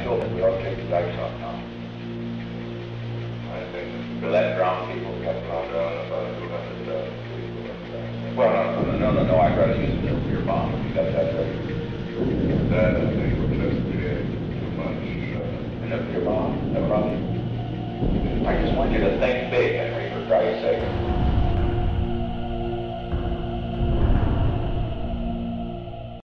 still think we ought to take the dikes off now. I think the let drown people uh, we get got calm down about two hundred thousand people. Well, no, no, no, no, I'd rather use a nuclear bomb if you got that ready. That, I think, would just create too much, uh, A nuclear bomb, no problem. I just want you to think big,